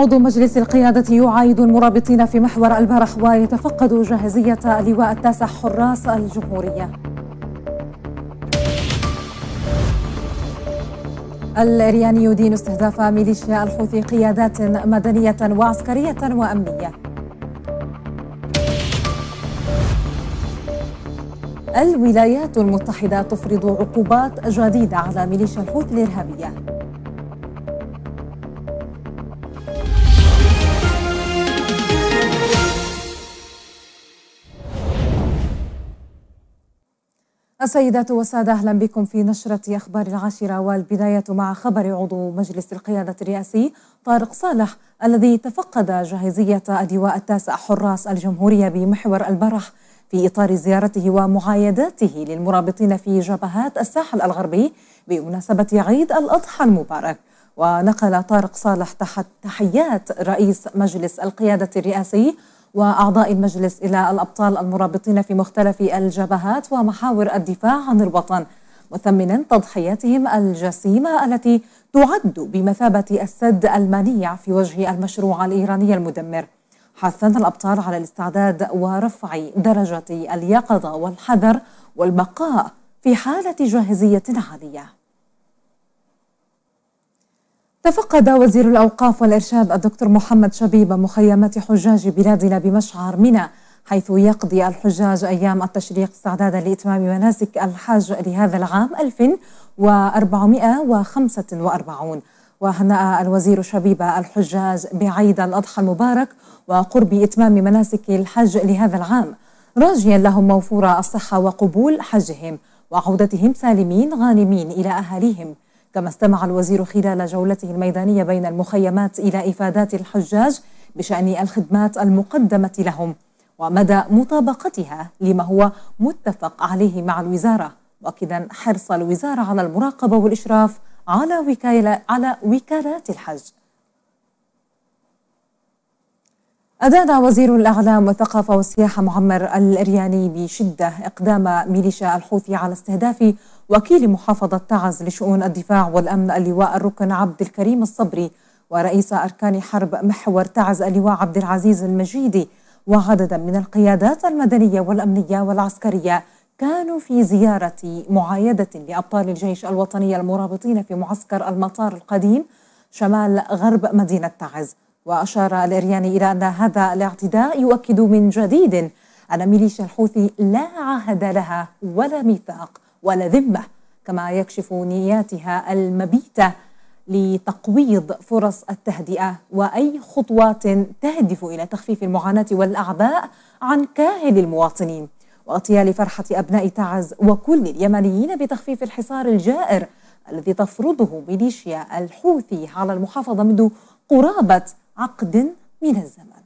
عضو مجلس القيادة يعايد المرابطين في محور البرح ويتفقد جاهزية اللواء التاسع حراس الجمهورية. الإرياني يدين استهداف ميليشيا الحوثي قيادات مدنية وعسكرية وأمنية. الولايات المتحدة تفرض عقوبات جديدة على ميليشيا الحوثي الإرهابية. السيدات والسادة أهلا بكم في نشرة أخبار العاشرة والبداية مع خبر عضو مجلس القيادة الرئاسي طارق صالح الذي تفقد جاهزية اللواء التاسع حراس الجمهورية بمحور البرح في إطار زيارته ومعايداته للمرابطين في جبهات الساحل الغربي بمناسبة عيد الأضحى المبارك. ونقل طارق صالح تحت تحيات رئيس مجلس القيادة الرئاسي وأعضاء المجلس إلى الأبطال المرابطين في مختلف الجبهات ومحاور الدفاع عن الوطن مثمنا تضحياتهم الجسيمة التي تعد بمثابة السد المنيع في وجه المشروع الإيراني المدمر. حثا الأبطال على الاستعداد ورفع درجة اليقظة والحذر والبقاء في حالة جاهزية عالية. تفقد وزير الأوقاف والإرشاد الدكتور محمد شبيب مخيمات حجاج بلادنا بمشعر منى حيث يقضي الحجاج أيام التشريق استعدادا لإتمام مناسك الحج لهذا العام 1445 وهنأ الوزير شبيب الحجاج بعيد الأضحى المبارك وقرب إتمام مناسك الحج لهذا العام راجيا لهم موفور الصحة وقبول حجهم وعودتهم سالمين غانمين إلى أهاليهم. كما استمع الوزير خلال جولته الميدانية بين المخيمات إلى إفادات الحجاج بشأن الخدمات المقدمة لهم ومدى مطابقتها لما هو متفق عليه مع الوزارة. مؤكدا حرص الوزارة على المراقبة والإشراف على وكالة على وكالات الحج. أدان وزير الإعلام والثقافة والسياحة معمر الإرياني بشدة إقدام ميليشيا الحوثي على استهداف وكيل محافظة تعز لشؤون الدفاع والأمن اللواء الركن عبد الكريم الصبري ورئيس أركان حرب محور تعز اللواء عبد العزيز المجيدي وعددا من القيادات المدنية والأمنية والعسكرية كانوا في زيارة معايدة لأبطال الجيش الوطني المرابطين في معسكر المطار القديم شمال غرب مدينة تعز. وأشار الإرياني إلى أن هذا الاعتداء يؤكد من جديد أن ميليشيا الحوثي لا عهد لها ولا ميثاق. ولا ذمة كما يكشف نياتها المبيتة لتقويض فرص التهدئة وأي خطوات تهدف إلى تخفيف المعاناة والأعباء عن كاهل المواطنين. واغتيال فرحة أبناء تعز وكل اليمنيين بتخفيف الحصار الجائر الذي تفرضه ميليشيا الحوثي على المحافظة منذ قرابة عقد من الزمن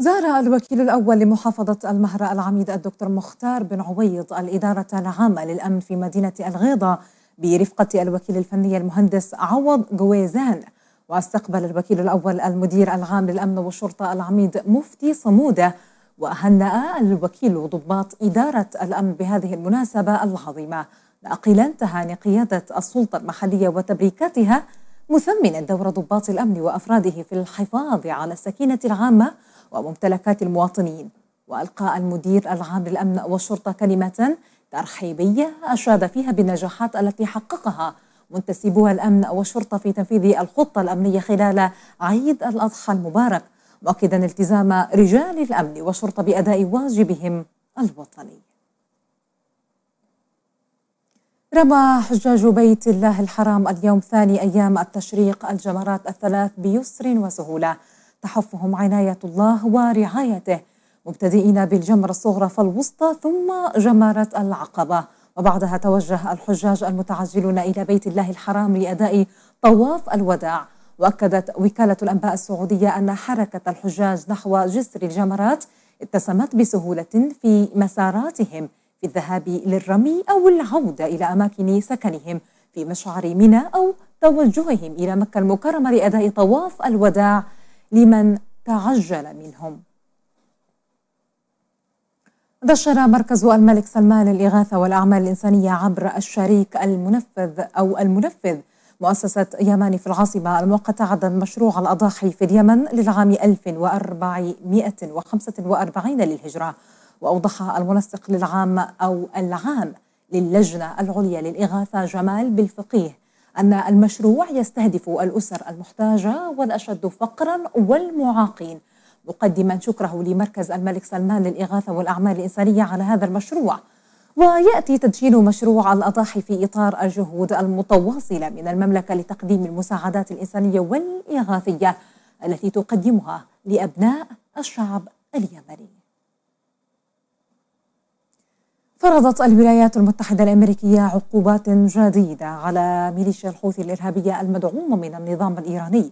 زار الوكيل الأول لمحافظة المهرة العميد الدكتور مختار بن عويض الإدارة العامة للأمن في مدينة الغيضة برفقة الوكيل الفني المهندس عوض جويزان. واستقبل الوكيل الأول المدير العام للأمن والشرطة العميد مفتي صمودة وهنأ الوكيل ضباط إدارة الأمن بهذه المناسبة العظيمة. ناقلا تهاني قيادة السلطة المحلية وتبريكاتها. مثمنا دور ضباط الأمن وأفراده في الحفاظ على السكينة العامة وممتلكات المواطنين. وألقى المدير العام للأمن والشرطة كلمة ترحيبية أشاد فيها بالنجاحات التي حققها منتسبو الأمن والشرطة في تنفيذ الخطة الأمنية خلال عيد الأضحى المبارك مؤكدا التزام رجال الأمن والشرطة بأداء واجبهم الوطني. رمى حجاج بيت الله الحرام اليوم ثاني أيام التشريق الجمرات الثلاث بيسر وسهولة. تحفهم عناية الله ورعايته. مبتدئين بالجمرة الصغرى فالوسطى ثم جمرة العقبة. وبعدها توجه الحجاج المتعجلون إلى بيت الله الحرام لأداء طواف الوداع. وأكدت وكالة الأنباء السعودية أن حركة الحجاج نحو جسر الجمرات اتسمت بسهولة في مساراتهم. في الذهاب للرمي أو العودة إلى أماكن سكنهم في مشعر منى أو توجههم إلى مكة المكرمة لأداء طواف الوداع لمن تعجل منهم. نشر مركز الملك سلمان للإغاثة والأعمال الإنسانية عبر الشريك المنفذ أو المنفذ مؤسسة يماني في العاصمة المؤقتة عدد مشروع الأضاحي في اليمن للعام 1445 للهجرة. وأوضح المنسق للعام أو العام للجنة العليا للإغاثة جمال بالفقيه أن المشروع يستهدف الأسر المحتاجة والأشد فقرا والمعاقين. مقدما شكره لمركز الملك سلمان للإغاثة والأعمال الإنسانية على هذا المشروع. ويأتي تدشين مشروع الأضاحي في إطار الجهود المتواصلة من المملكة لتقديم المساعدات الإنسانية والإغاثية التي تقدمها لأبناء الشعب اليمني. فرضت الولايات المتحدة الأمريكية عقوبات جديدة على ميليشيا الحوثي الإرهابية المدعومة من النظام الإيراني.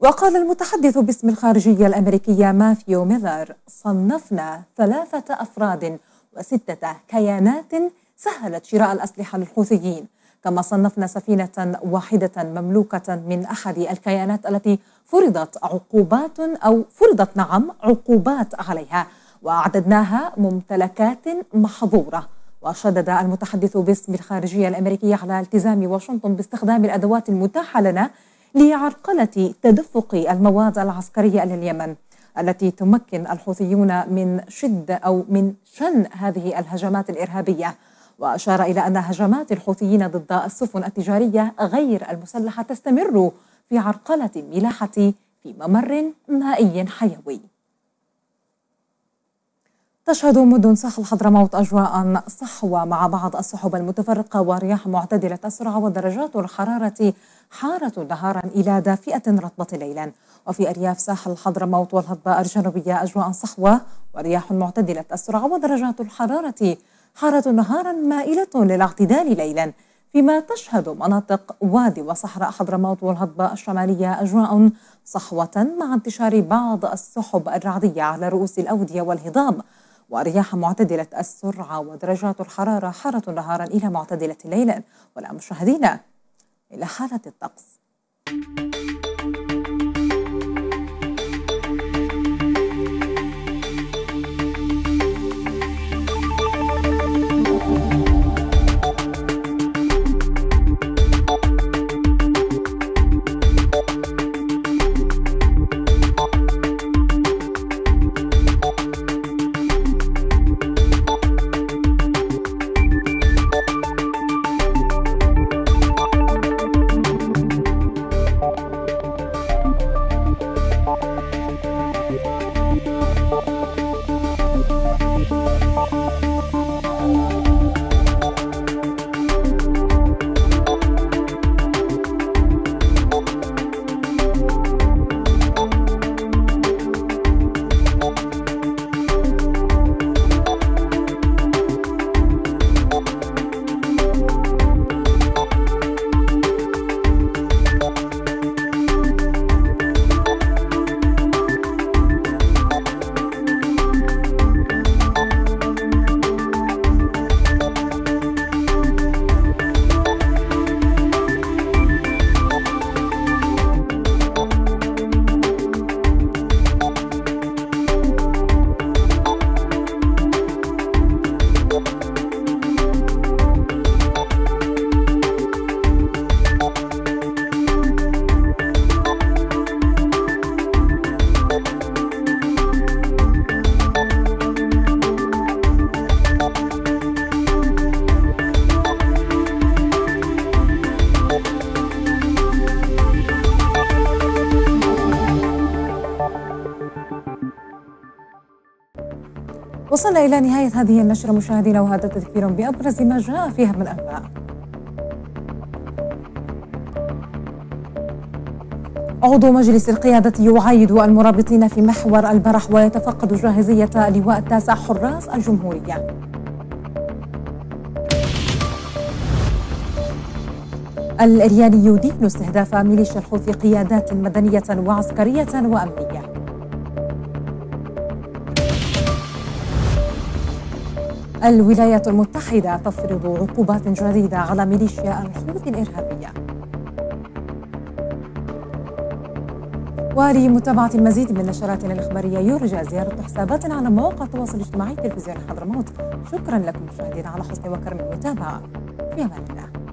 وقال المتحدث باسم الخارجية الأمريكية ماثيو ميلر صنفنا ثلاثة أفراد وستة كيانات سهلت شراء الأسلحة للحوثيين. كما صنفنا سفينة واحدة مملوكة من أحد الكيانات التي فرضت عقوبات أو فرضت نعم عقوبات عليها. وأعددناها ممتلكات محظورة. وشدد المتحدث باسم الخارجية الأمريكية على التزام واشنطن باستخدام الأدوات المتاحة لنا لعرقلة تدفق المواد العسكرية إلى اليمن التي تمكن الحوثيون من شد أو من شن هذه الهجمات الإرهابية. وأشار إلى أن هجمات الحوثيين ضد السفن التجارية غير المسلحة تستمر في عرقلة الملاحة في ممر مائي حيوي. تشهد مدن ساحل حضرموت أجواء صحوة مع بعض السحب المتفرقة ورياح معتدلة السرعة ودرجات الحرارة حارة نهارا إلى دافئة رطبة ليلا. وفي أرياف ساحل حضرموت والهضبة الجنوبية أجواء صحوة ورياح معتدلة السرعة ودرجات الحرارة حارة نهارا مائلة للاعتدال ليلا. فيما تشهد مناطق وادي وصحراء حضرموت والهضبة الشمالية أجواء صحوة مع انتشار بعض السحب الرعدية على رؤوس الأودية والهضاب ورياح معتدلة السرعة ودرجات الحرارة حارة نهارا إلى معتدلة ليلا. والآن مشاهدينا إلى حالة الطقس. Bye. وصلنا إلى نهاية هذه النشرة. مشاهدينا وهذا تذكير بأبرز ما جاء فيها من أنباء عضو مجلس القيادة يعايد المرابطين في محور البرح ويتفقد جاهزية اللواء التاسع حراس الجمهورية. الإرياني يدين استهداف ميليشيا الحوثي قيادات مدنية وعسكرية وأمنية. الولايات المتحدة تفرض عقوبات جديدة على ميليشيا الحوثي الإرهابية. ولمتابعة المزيد من نشراتنا الإخبارية يرجى زيارة حساباتنا على مواقع التواصل الاجتماعي تلفزيون حضرموت. شكرا لكم مشاهدينا على حسن وكرم المتابعة. في أمان الله.